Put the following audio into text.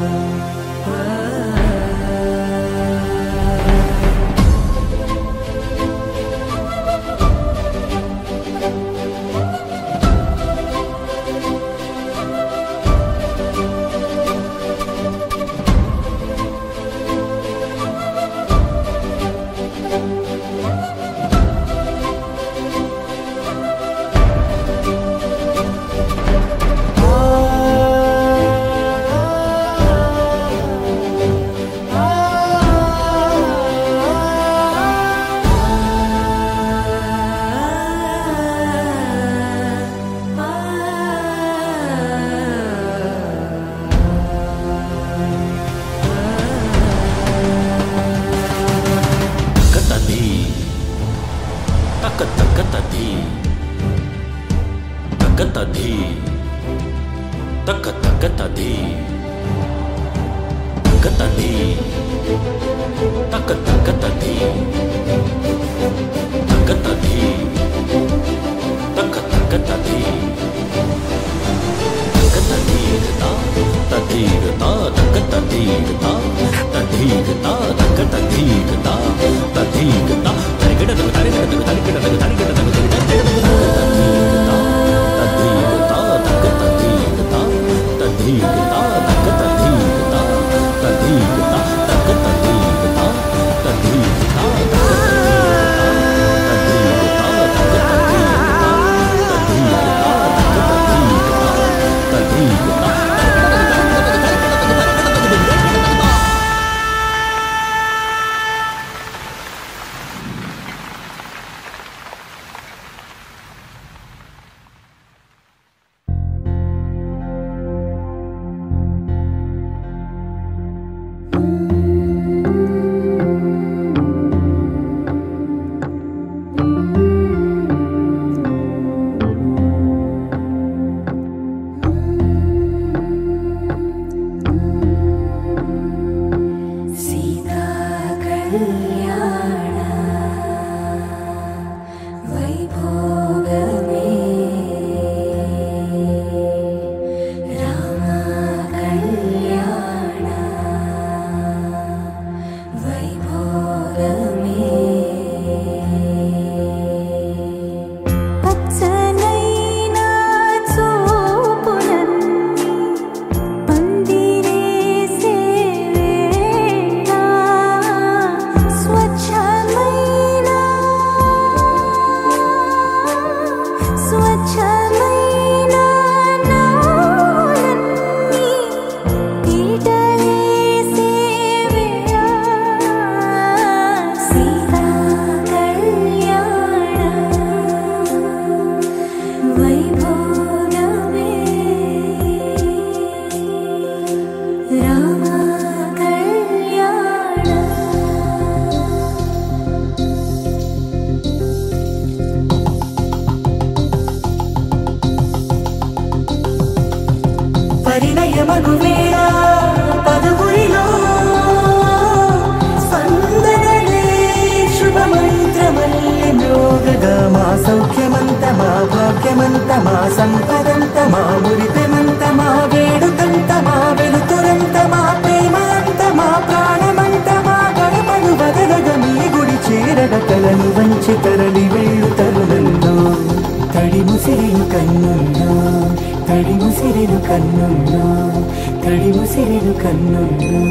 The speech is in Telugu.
love. तकतधी तक तकतधी तकतधी तक तकतधी तकतधी heart. భాగ్యమంత మా సంపదంత మా మురితమంత మా వేడుకంత మా వెలుతురంత మా ప్రేమంత మా ప్రాణమంత మా గడపను వదలగ మీ గుడి చేరడ కలను వంచి తరలి వెళ్ళు తరుణంలో తడి ముసిరిను కన్నుల్లో తడి ముసిరిను కన్నుల్లో తడి ముసిరిను కన్నుల్లో